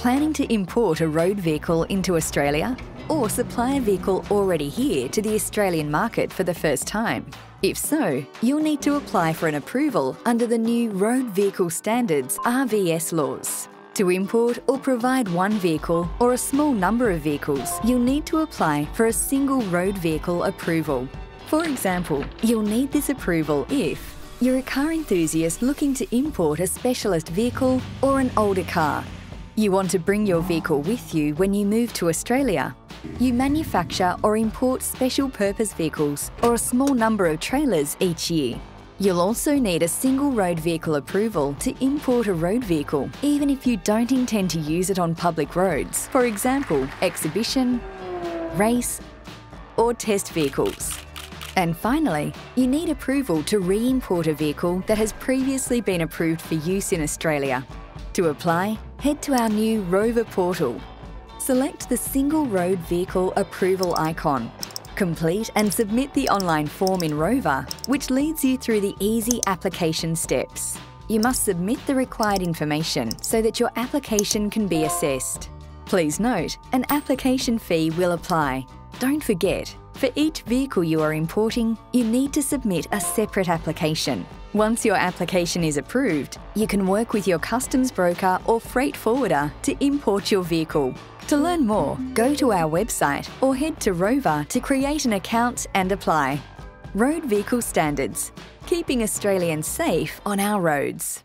Planning to import a road vehicle into Australia? Or supply a vehicle already here to the Australian market for the first time? If so, you'll need to apply for an approval under the new Road Vehicle Standards RVS laws. To import or provide one vehicle or a small number of vehicles, you'll need to apply for a single road vehicle approval. For example, you'll need this approval if you're a car enthusiast looking to import a specialist vehicle or an older car. You want to bring your vehicle with you when you move to Australia. You manufacture or import special purpose vehicles or a small number of trailers each year. You'll also need a single road vehicle approval to import a road vehicle, even if you don't intend to use it on public roads. For example, exhibition, race, or test vehicles. And finally, you need approval to re-import a vehicle that has previously been approved for use in Australia. To apply, head to our new Rover portal. Select the Single Road Vehicle Approval icon. Complete and submit the online form in Rover, which leads you through the easy application steps. You must submit the required information so that your application can be assessed. Please note, an application fee will apply. Don't forget, for each vehicle you are importing, you need to submit a separate application. Once your application is approved, you can work with your customs broker or freight forwarder to import your vehicle. To learn more, go to our website or head to Rover to create an account and apply. Road Vehicle Standards, keeping Australians safe on our roads.